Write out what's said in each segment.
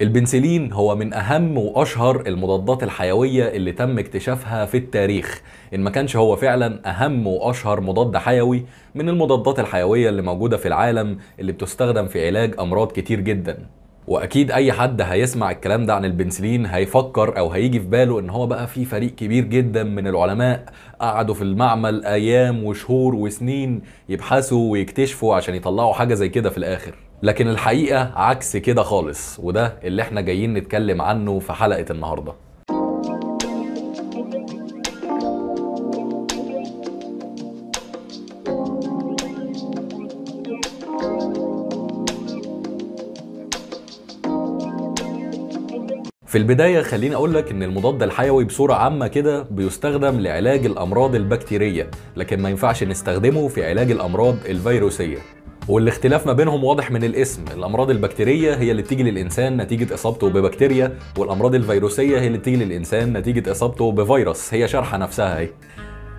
البنسلين هو من أهم وأشهر المضادات الحيوية اللي تم اكتشافها في التاريخ. إن ما كانش هو فعلا أهم وأشهر مضاد حيوي من المضادات الحيوية اللي موجودة في العالم اللي بتستخدم في علاج أمراض كتير جدا. وأكيد أي حد هيسمع الكلام ده عن البنسلين هيفكر أو هيجي في باله إن هو بقى في فريق كبير جدا من العلماء قعدوا في المعمل أيام وشهور وسنين يبحثوا ويكتشفوا عشان يطلعوا حاجة زي كده في الآخر. لكن الحقيقة عكس كده خالص وده اللي إحنا جايين نتكلم عنه في حلقة النهارده في البداية خليني أقول لك إن المضاد الحيوي بصورة عامة كده بيستخدم لعلاج الأمراض البكتيرية، لكن ما ينفعش نستخدمه في علاج الأمراض الفيروسية. والاختلاف ما بينهم واضح من الاسم، الأمراض البكتيرية هي اللي بتيجي للإنسان نتيجة إصابته ببكتيريا، والأمراض الفيروسية هي اللي بتيجي للإنسان نتيجة إصابته بفيروس، هي شارحة نفسها أهي.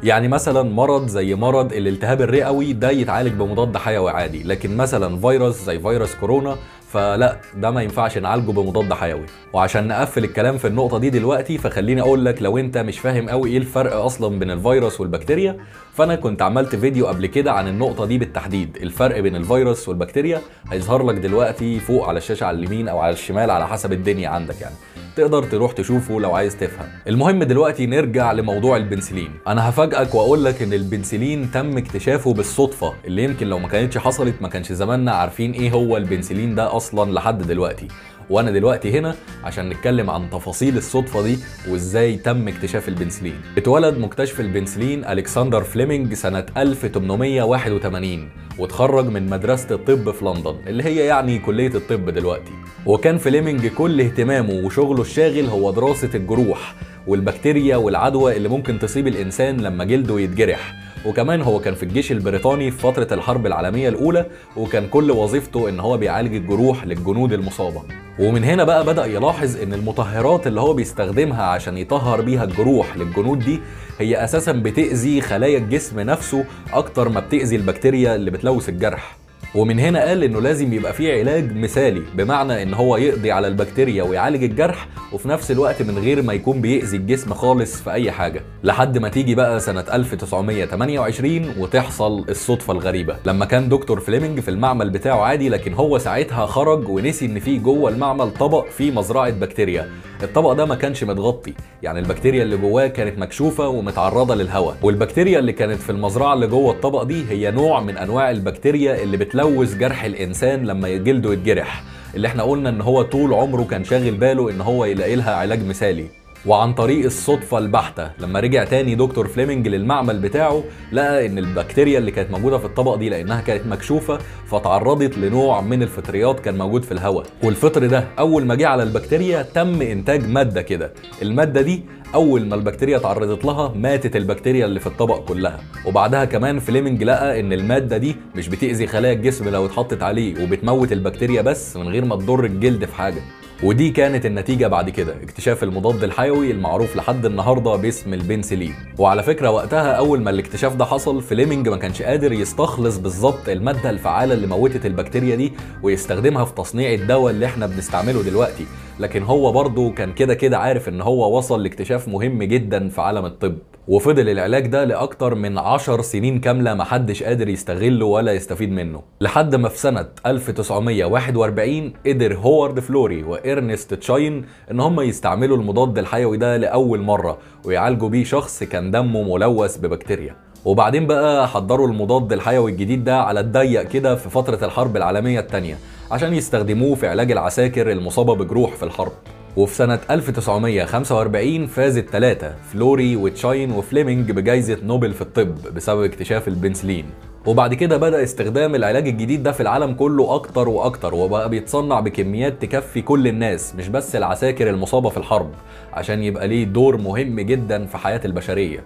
يعني مثلا مرض زي مرض الالتهاب الرئوي ده يتعالج بمضاد حيوي عادي لكن مثلا فيروس زي فيروس كورونا فلا ده ما ينفعش نعالجه بمضاد حيوي. وعشان نقفل الكلام في النقطة دي دلوقتي فخليني أقول لك لو أنت مش فاهم قوي إيه الفرق أصلا بين الفيروس والبكتيريا فأنا كنت عملت فيديو قبل كده عن النقطة دي بالتحديد. الفرق بين الفيروس والبكتيريا هيظهر لك دلوقتي فوق على الشاشة على اليمين أو على الشمال على حسب الدنيا عندك يعني. تقدر تروح تشوفه لو عايز تفهم. المهم دلوقتي نرجع لموضوع البنسلين. أنا هفاجئك وأقول لك إن البنسلين تم اكتشافه بالصدفة اللي يمكن لو ما كانتش حصلت ما كانش زماننا عارفين إيه هو البنسلين ده أصلا لحد دلوقتي. وأنا دلوقتي هنا عشان نتكلم عن تفاصيل الصدفة دي وإزاي تم اكتشاف البنسلين. اتولد مكتشف البنسلين ألكسندر فليمنج سنة 1881 وتخرج من مدرسة الطب في لندن اللي هي يعني كلية الطب دلوقتي. وكان فليمنج كل اهتمامه وشغله الشاغل هو دراسة الجروح والبكتيريا والعدوى اللي ممكن تصيب الإنسان لما جلده يتجرح. وكمان هو كان في الجيش البريطاني في فترة الحرب العالمية الأولى وكان كل وظيفته إن هو بيعالج الجروح للجنود المصابة. ومن هنا بقى بدأ يلاحظ إن المطهرات اللي هو بيستخدمها عشان يطهر بيها الجروح للجنود دي هي أساسا بتأذي خلايا الجسم نفسه أكتر ما بتأذي البكتيريا اللي بتلوث الجرح. ومن هنا قال إنه لازم يبقى فيه علاج مثالي بمعنى إن هو يقضي على البكتيريا ويعالج الجرح وفي نفس الوقت من غير ما يكون بيأذي الجسم خالص في أي حاجة. لحد ما تيجي بقى سنة 1928 وتحصل الصدفة الغريبة. لما كان دكتور فليمنج في المعمل بتاعه عادي لكن هو ساعتها خرج ونسي إن في جوه المعمل طبق فيه مزرعة بكتيريا. الطبق ده ما كانش متغطي. يعني البكتيريا اللي جواه كانت مكشوفة ومتعرضة للهواء. والبكتيريا اللي كانت في المزرعة اللي جوه الطبق دي هي نوع من أنواع البكتيريا اللي بتلوث جرح الإنسان لما جلده يتجرح. اللي إحنا قلنا إن هو طول عمره كان شاغل باله إن هو يلاقي لها علاج مثالي. وعن طريق الصدفة البحتة. لما رجع تاني دكتور فليمنج للمعمل بتاعه لقى إن البكتيريا اللي كانت موجودة في الطبق دي لأنها كانت مكشوفة فتعرضت لنوع من الفطريات كان موجود في الهواء. والفطر ده أول ما جه على البكتيريا تم إنتاج مادة كده. المادة دي أول ما البكتيريا تعرضت لها ماتت البكتيريا اللي في الطبق كلها. وبعدها كمان فليمنج لقى إن المادة دي مش بتأذي خلايا الجسم لو اتحطت عليه وبتموت البكتيريا بس من غير ما تضر الجلد في حاجة. ودي كانت النتيجة بعد كده اكتشاف المضاد الحيوي المعروف لحد النهاردة باسم البنسلين. وعلى فكرة وقتها أول ما الاكتشاف ده حصل فليمنج ما كانش قادر يستخلص بالظبط المادة الفعالة اللي موتت البكتيريا دي ويستخدمها في تصنيع الدواء اللي إحنا بنستعمله دلوقتي. لكن هو برضه كان كده كده عارف إن هو وصل لاكتشاف مهم جدا في عالم الطب. وفضل العلاج ده لأكتر من عشر سنين كاملة محدش قادر يستغله ولا يستفيد منه. لحد ما في سنة 1941 قدر هوارد فلوري وإرنست تشاين إن هم يستعملوا المضاد الحيوي ده لأول مرة ويعالجوا بيه شخص كان دمه ملوث ببكتيريا. وبعدين بقى حضروا المضاد الحيوي الجديد ده على الضيق كده في فترة الحرب العالمية التانية عشان يستخدموه في علاج العساكر المصابة بجروح في الحرب. وفي سنة 1945 فاز الثلاثة فلوري وتشاين وفليمنج بجائزة نوبل في الطب بسبب اكتشاف البنسلين. وبعد كده بدأ استخدام العلاج الجديد ده في العالم كله أكتر وأكتر وبقى بيتصنع بكميات تكفي كل الناس مش بس العساكر المصابة في الحرب عشان يبقى ليه دور مهم جدا في حياة البشرية.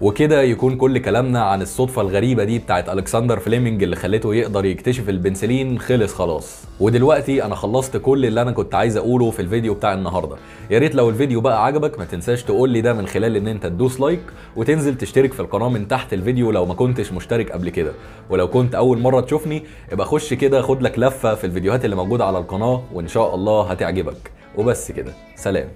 وكده يكون كل كلامنا عن الصدفة الغريبة دي بتاعت ألكسندر فليمنج اللي خلته يقدر يكتشف البنسلين خلص خلاص. ودلوقتي أنا خلصت كل اللي أنا كنت عايز أقوله في الفيديو بتاع النهاردة. يا ريت لو الفيديو بقى عجبك ما تنساش تقول لي ده من خلال إن أنت تدوس لايك وتنزل تشترك في القناة من تحت الفيديو لو ما كنتش مشترك قبل كده. ولو كنت أول مرة تشوفني يبقى خش كده خد لك لفة في الفيديوهات اللي موجودة على القناة وإن شاء الله هتعجبك. وبس كده. سلام.